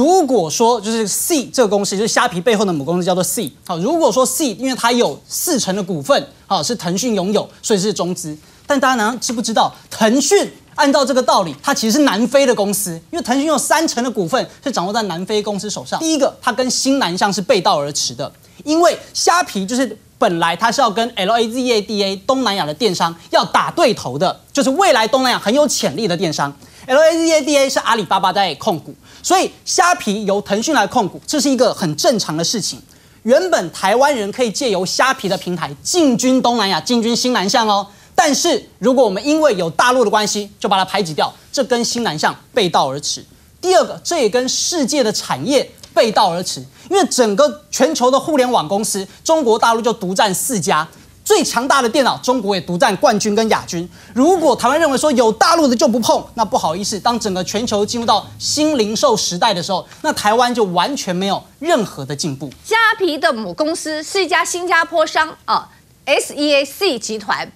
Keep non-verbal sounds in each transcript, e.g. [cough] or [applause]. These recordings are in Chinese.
如果说就是 C 这个公司，就是虾皮背后的母公司叫做 C，好，如果说 C 因为它有四成的股份，好是腾讯拥有，所以是中资。但大家难道知不知道，腾讯按照这个道理，它其实是南非的公司，因为腾讯有三成的股份是掌握在南非公司手上。第一个，它跟新南向是背道而驰的，因为虾皮就是本来它是要跟 LAZADA 东南亚的电商要打对头的，就是未来东南亚很有潜力的电商。LAZADA 是阿里巴巴在控股，所以虾皮由腾讯来控股，这是一个很正常的事情。原本台湾人可以借由虾皮的平台进军东南亚、进军新南向哦，但是如果我们因为有大陆的关系，就把它排挤掉，这跟新南向背道而驰。第二个，这也跟世界的产业背道而驰，因为整个全球的互联网公司，中国大陆就独占四家。最强大的电脑，中国也独占冠军跟亚军。如果台湾认为说有大陆的就不碰，那不好意思，当整个全球进入到新零售时代的时候，那台湾就完全没有任何的进步。虾皮的母公司是一家新加坡商啊，S E A C 集团。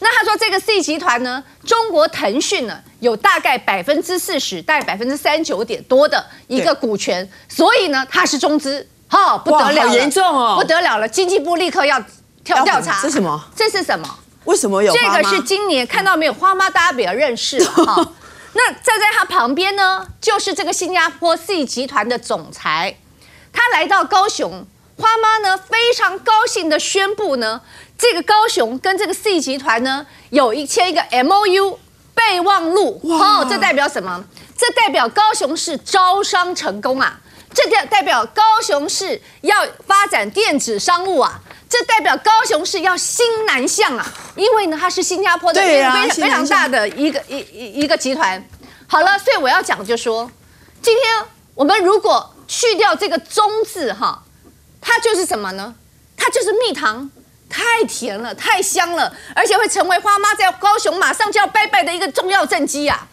那他说这个 C 集团呢，中国腾讯呢有大概百分之四十，大概百分之三九点多的一个股权，所以呢它是中资，哈不得了，严重哦，不得了了，经济部立刻要。调调查这是什么？这是什么？为什么有？这个是今年看到没有？花妈大家比较认识 [laughs] 哈。那站在他旁边呢，就是这个新加坡 C 集团的总裁，他来到高雄，花妈呢非常高兴的宣布呢，这个高雄跟这个 C 集团呢有一签一个 M O U 备忘录。哇，这代表什么？这代表高雄市招商成功啊！这代代表高雄市要发展电子商务啊！这代表高雄市要新南向啊，因为呢，它是新加坡的非常非常大的一个一一一个集团。好了，所以我要讲就说，今天我们如果去掉这个“中”字哈，它就是什么呢？它就是蜜糖，太甜了，太香了，而且会成为花妈在高雄马上就要拜拜的一个重要政绩啊！